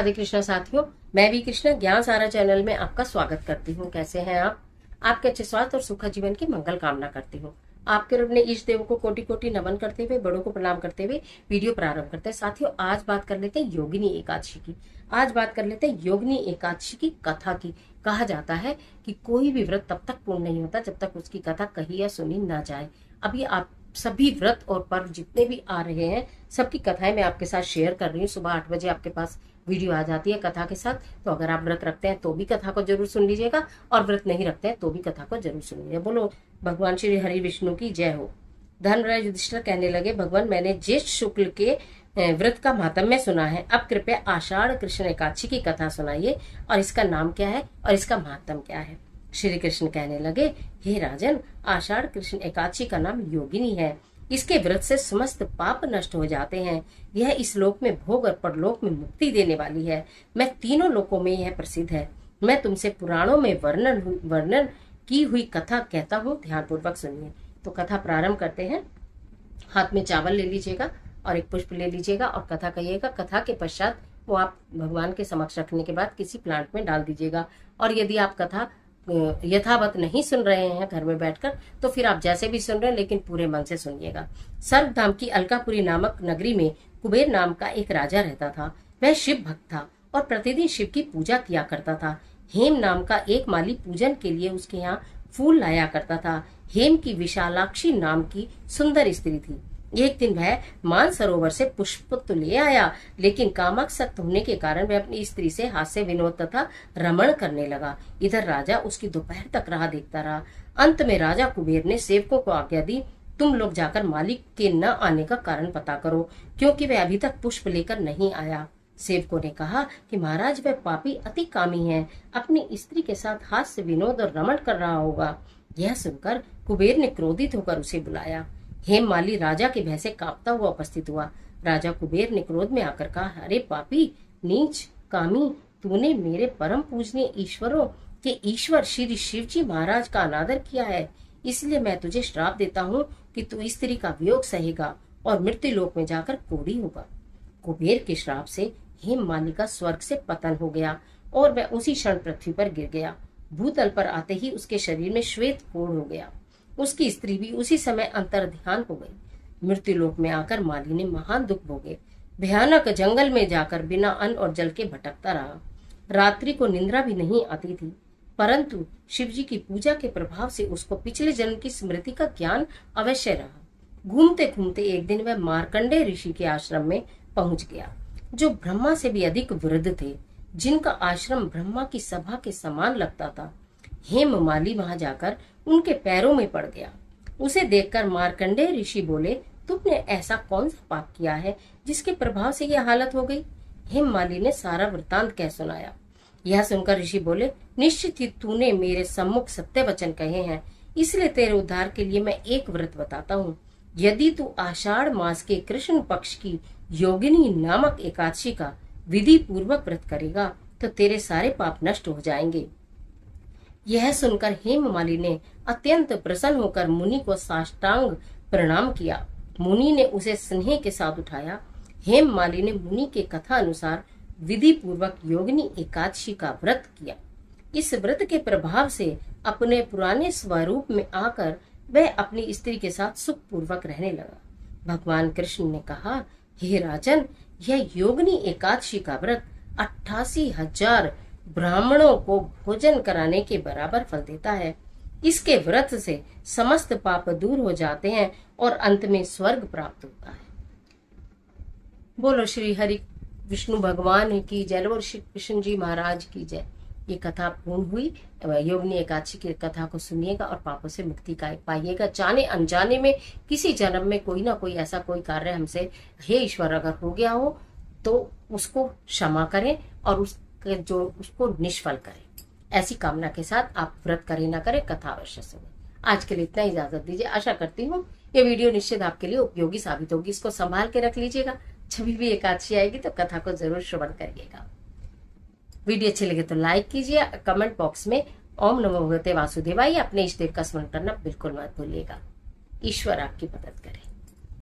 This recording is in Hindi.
राधे कृष्णा साथियों, मैं भी कृष्णा, ज्ञान सारा चैनल में आपका स्वागत करती हूँ। कैसे हैं आप? आपके अच्छे स्वास्थ्य और सुखद जीवन की मंगल कामना करती हूँ। आपके अपने इष्ट देव को कोटि कोटि नमन करते हुए, बड़ों को प्रणाम करते हुए वीडियो प्रारंभ करते हैं। साथियों, आज बात कर लेते हैं योगिनी एकादशी की। आज बात कर लेते हैं योगिनी एकादशी की कथा की। कहा जाता है कि कोई भी व्रत तब तक पूर्ण नहीं होता जब तक उसकी कथा कही या सुनी ना जाए। अभी आप सभी व्रत और पर्व जितने भी आ रहे हैं, सबकी कथाएँ मैं आपके साथ शेयर कर रही हूँ। सुबह आठ बजे आपके पास वीडियो आ जाती है कथा के साथ। तो अगर आप व्रत रखते हैं तो भी कथा को ज़रूर सुन लीजिएगा और व्रत नहीं रखते हैं तो भी कथा को ज़रूर सुन लीजिए बोलो, भगवान श्री हरि विष्णु की जय हो। धनराज युधिष्ठर कहने लगे, भगवान, मैंने ज्येष्ठ शुक्ल के व्रत का महात्म्य सुना है। अब कृपया आषाढ़ कृष्ण एकादशी की कथा सुनाइए और इसका नाम क्या है और इसका महात्म क्या है? श्री कृष्ण कहने लगे, हे राजन, आषाढ़ कृष्ण एकादशी का नाम योगिनी है। इसके व्रत से समस्त पाप नष्ट हो जाते हैं। यह इस लोक में भोग और परलोक में मुक्ति देने वाली है। मैं तीनों लोकों में यह प्रसिद्ध है। मैं तुमसे पुराणों में वर्णन वर्णन की हुई कथा कहता हूँ। ध्यान पूर्वक सुनिए। तो कथा प्रारंभ करते हैं। हाथ में चावल ले लीजिएगा और एक पुष्प ले लीजिएगा और कथा कहिएगा। कथा के पश्चात वो आप भगवान के समक्ष रखने के बाद किसी प्लांट में डाल दीजिएगा। और यदि आप कथा यथावत नहीं सुन रहे हैं घर में बैठकर तो फिर आप जैसे भी सुन रहे हैं, लेकिन पूरे मन से सुनिएगा। सर्वधाम की अलकापुरी नामक नगरी में कुबेर नाम का एक राजा रहता था। वह शिव भक्त था और प्रतिदिन शिव की पूजा किया करता था। हेम नाम का एक माली पूजन के लिए उसके यहाँ फूल लाया करता था। हेम की विशालाक्षी नाम की सुंदर स्त्री थी। एक दिन वह मान सरोवर से पुष्प तो ले आया, लेकिन कामासक्त होने के कारण वह अपनी स्त्री से हास्य, विनोद तथा रमण करने लगा। इधर राजा उसकी दोपहर तक राह देखता रहा। अंत में राजा कुबेर ने सेवकों को आज्ञा दी, तुम लोग जाकर मालिक के न आने का कारण पता करो, क्योंकि वह अभी तक पुष्प लेकर नहीं आया। सेवकों ने कहा कि महाराज, वह पापी अति कामी है। अपनी स्त्री के साथ हास्य, विनोद और रमण कर रहा होगा। यह सुनकर कुबेर ने क्रोधित होकर उसे बुलाया। हेम माली राजा के भय से कांपता हुआ उपस्थित हुआ। राजा कुबेर ने क्रोध में आकर कहा, अरे पापी, नीच, कामी, तूने मेरे परम पूजनीय ईश्वरों के ईश्वर श्री शिव जी महाराज का अनादर किया है। इसलिए मैं तुझे श्राप देता हूँ कि तू स्त्री का वियोग सहेगा और मृत्यु लोक में जाकर कोड़ी होगा कुबेर के श्राप से हेम माली का स्वर्ग से पतन हो गया और वह उसी क्षण पृथ्वी पर गिर गया। भूतल पर आते ही उसके शरीर में श्वेत पूर्ण हो गया। उसकी स्त्री भी उसी समय अंतर ध्यान हो गई। मृत्यु लोक में आकर माली ने महान दुख भोगे। भयानक जंगल में जाकर बिना अन्न और जल के भटकता रहा। रात्रि को निंद्रा भी नहीं आती थी, परंतु शिवजी की पूजा के प्रभाव से उसको पिछले जन्म की स्मृति का ज्ञान अवश्य रहा। घूमते घूमते एक दिन वह मार्कंडे ऋषि के आश्रम में पहुँच गया, जो ब्रह्मा से भी अधिक वृद्ध थे, जिनका आश्रम ब्रह्मा की सभा के समान लगता था। हेम माली वहाँ जाकर उनके पैरों में पड़ गया। उसे देखकर मार्कंडे ऋषि बोले, तुमने ऐसा कौन सा पाप किया है जिसके प्रभाव से यह हालत हो गई? हेम माली ने सारा वृतांत कह सुनाया। यह सुनकर ऋषि बोले, निश्चित ही तूने मेरे सम्मुख सत्य वचन कहे हैं, इसलिए तेरे उद्धार के लिए मैं एक व्रत बताता हूँ। यदि तू आषाढ़ मास के कृष्ण पक्ष की योगिनी नामक एकादशी का विधि पूर्वक व्रत करेगा तो तेरे सारे पाप नष्ट हो जाएँगे। यह सुनकर हेममाली ने अत्यंत प्रसन्न होकर मुनि को साष्टांग प्रणाम किया। मुनि ने उसे स्नेह के साथ उठाया। हेममाली ने मुनि के कथा अनुसार विधि पूर्वक योगिनी एकादशी का व्रत किया। इस व्रत के प्रभाव से अपने पुराने स्वरूप में आकर वह अपनी स्त्री के साथ सुख पूर्वक रहने लगा। भगवान कृष्ण ने कहा, हे राजन, यह योगनी एकादशी का व्रत अट्ठासी हज़ार ब्राह्मणों को भोजन कराने के बराबर फल देता है। इसके व्रत से समस्त पाप दूर हो जाते हैं और अंत में स्वर्ग प्राप्त होता है। बोलो श्री हरि विष्णु भगवान की जय। और श्री कृष्ण जी महाराज की जय। ये कथा पूर्ण हुई। योगनी एकादशी की कथा को सुनिएगा और पापों से मुक्ति का पाइएगा। जाने अनजाने में किसी जन्म में कोई ना कोई ऐसा कोई कार्य हमसे, हे ईश्वर, अगर हो गया हो तो उसको क्षमा करें और उस जो उसको निष्फल करें। ऐसी कामना के साथ आप व्रत करें, ना करें, कथा अवश्य सुने। आज के लिए इतना इजाज़त दीजिए। आशा करती हूँ ये वीडियो निश्चित आपके लिए उपयोगी साबित होगी। इसको संभाल के रख लीजिएगा। छवि भी एकादशी आएगी तो कथा को ज़रूर श्रवण करिएगा। वीडियो अच्छी लगे तो लाइक कीजिए। कमेंट बॉक्स में ओम नमो भगवते वासुदेवाई अपने इष्ट देव का स्मरण करना बिल्कुल मत भूलिएगा। ईश्वर आपकी मदद करे।